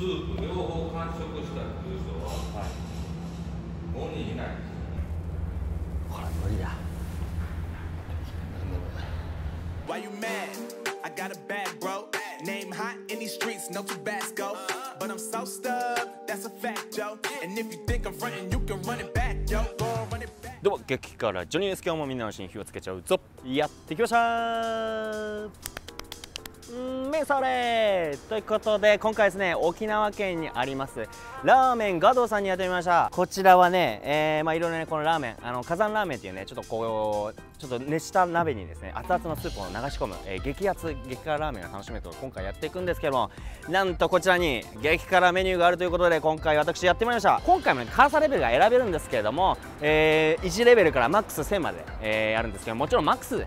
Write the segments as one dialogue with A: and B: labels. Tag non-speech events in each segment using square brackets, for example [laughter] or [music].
A: スープ両方完食したっていう人ははい5人いない
B: これ無理だ
C: Why you mad? I got a bag, bro. Name hot in these streets, no Tabasco. But I'm so stubbed, that's a fact, yo. And if you think I'm frontin', you can run it back, yo. Go run it back.
B: どうも激辛ジョニーです今日もみんなの足に火をつけちゃうぞやってきましたうんめそれ。ということで今回ですね沖縄県にありますラーメンガドさんにやってみました。こちらはね、え、まあいろいろねこのラーメンあの火山ラーメンっていうねちょっとこうちょっと熱した鍋にですね熱々のスープを流し込む、えー、激熱激辛ラーメンが楽しめると今回やっていくんですけどもなんとこちらに激辛メニューがあるということで今回私やってまいりました。今回も、ね、辛さレベルが選べるんですけれども、えー、1レベルからマックス1000まで、えー、あるんですけどもちろんマックス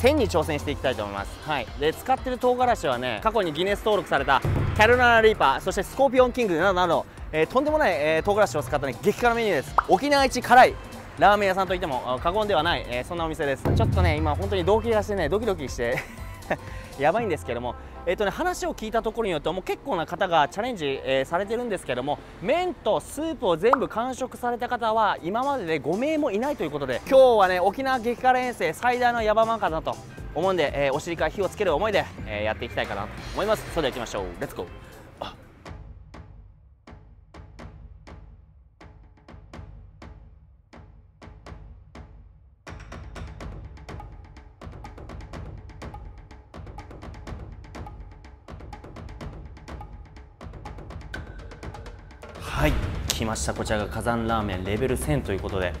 B: 1000に挑戦していきたいと思います、はい、で使ってる唐辛子はね過去にギネス登録されたキャルナラリーパーそしてスコーピオンキングなどなど、えー、とんでもない、えー、唐辛子を使った、ね、激辛メニューです。沖縄一辛い。ラーメン屋さんといっても過言ではない、えー、そんなお店です。ちょっとね今本当に動機がしてねドキドキして [laughs] やばいんですけども、えーとね、話を聞いたところによってもう結構な方がチャレンジ、えー、されてるんですけども麺とスープを全部完食された方は今までで5名もいないということで今日はね沖縄激辛遠征最大のヤバマンかなと思うんで、えー、お尻から火をつける思いで、えー、やっていきたいかなと思います。それでは行きましょう。レッツゴーはい来ました。こちらが火山ラーメンレベル1000ということで。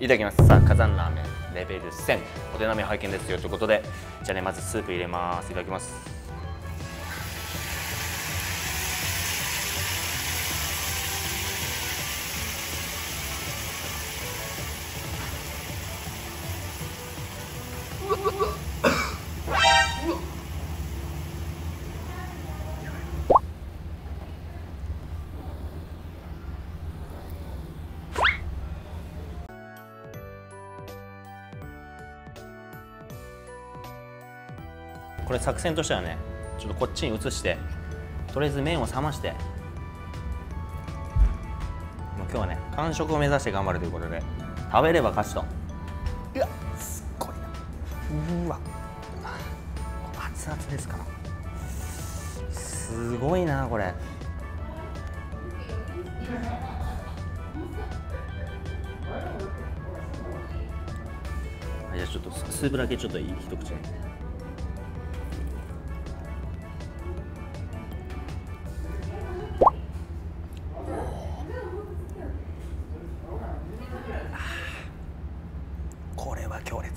B: いただきます。さあ火山ラーメンレベル1000お手並み拝見ですよということで。じゃあねまずスープ入れます。いただきます。これ作戦としてはねちょっとこっちに移してとりあえず麺を冷ましてもう今日はね完食を目指して頑張るということで食べれば勝ちと。いやすっごいな。うわ。熱々ですから。すごいなこれ。じゃあちょっとスープだけちょっと一口強烈。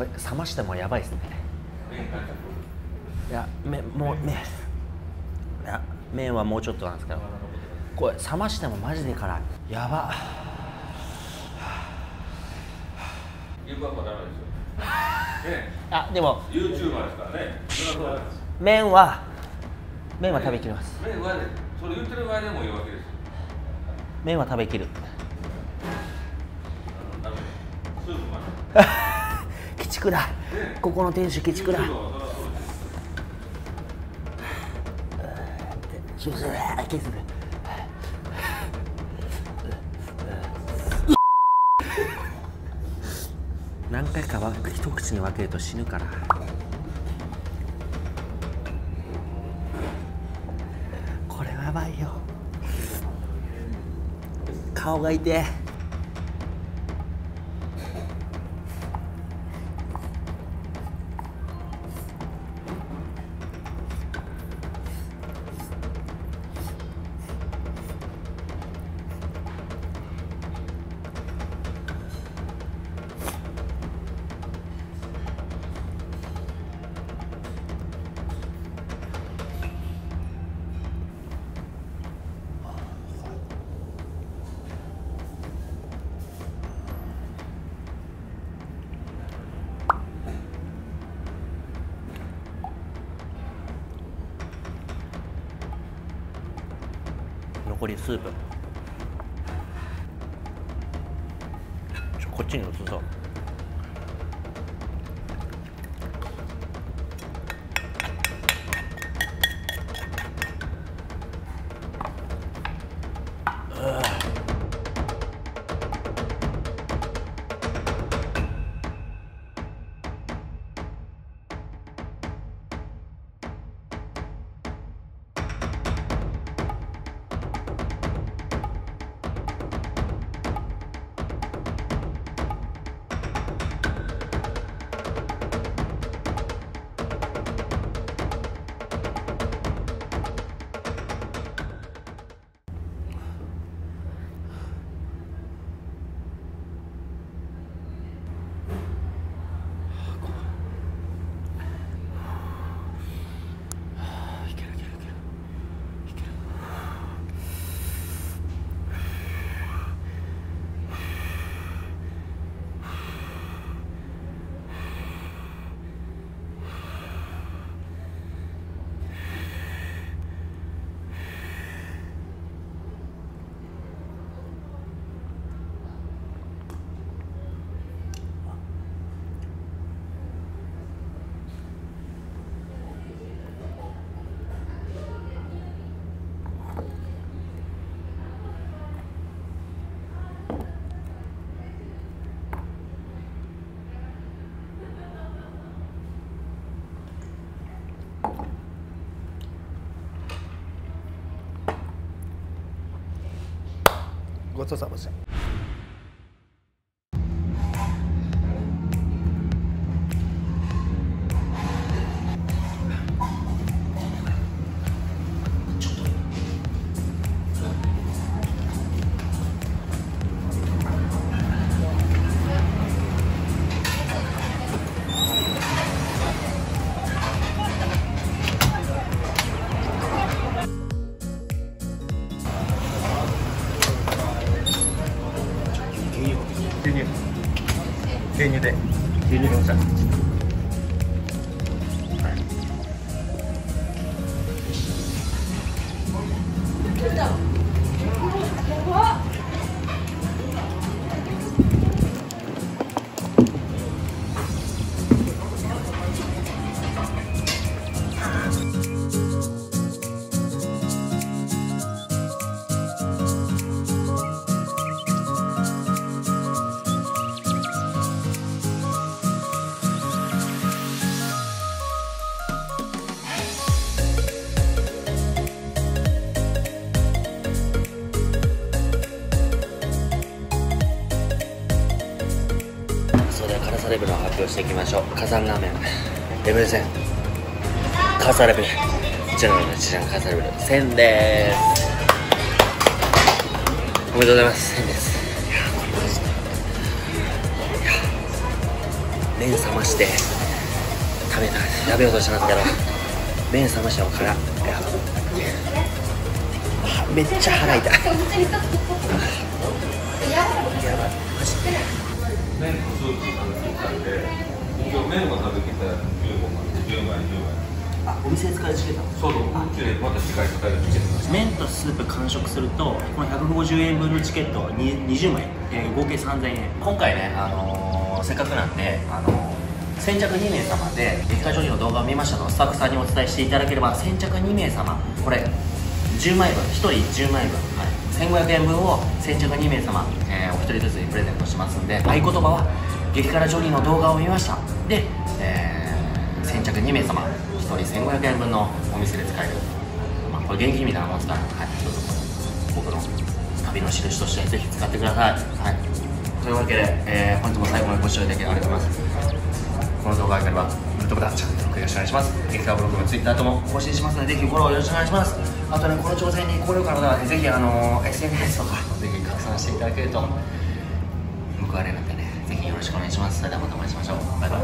B: これ冷ましてもやばいですね。いや麺もう麺いや麺はもうちょっとなんですけど。これ冷ましてもマジで辛い。やば。
A: ギブアップはダメですよね
B: あでも。
A: YouTuber ですからね。
B: 麺は麺は食べきります。
A: 麺はねそれ言ってる場合でもいいわけですよ。
B: 麺は食べきる。
A: スープまで [laughs]
B: 鬼畜だここの店主鬼畜だ
A: す
B: 気をつけて気をつけて何回かは一口に分けると死ぬから。これはやばいよ。顔が痛いりスープ。ちょこっちに移そう。ごちそうさまでし对对对对比你懂事乳4茶をしていきましょう。火山ラーメン。レベル1000カサレベルこちらの一覧カサレベル1000です。おめでとうございます。1000です。いやこれマジで。まして。食べた。食べようとしたんですけど。麺冷ましたのからいやめっちゃ腹痛い。やばい。マジで
A: 麺とスープ食べきったんで今日麺を食べきったら15万10倍10倍
B: あお店で使えるチケット
A: そうそううちでまた次回使えるチケット
B: 麺とスープ完食するとこの150円分のチケットに20枚、えー合計3000円。今回ね、あのーせっかくなんで、あのー先着2名様で激化女優の動画を見ましたとスタッフさんにお伝えしていただければ先着2名様これ10枚分1人10枚分、はい、1500円分を先着2名様、えーお一人ずつにプレゼントしますんで合言葉は激辛ジョニーの動画を見ましたで、えー先着2名様1人1500円分のお店で使える。まあ、これ現金みたいなもんですから、はい、どうぞ僕の旅の印としてぜひ使ってください、はい、というわけで、えー本日も最後までご視聴いただきありがとうございます。この動画が良ければグッドボタンチャンネル登録よろしくお願いします。激辛ブログも Twitter とも更新しますのでぜひフォローよろしくお願いします。あとねこの挑戦に高齢化の方はねぜひあの SNS とかぜひ拡散していただけると報われるんでろしくお願いします。それではまたお会いしましょう。バイバイ。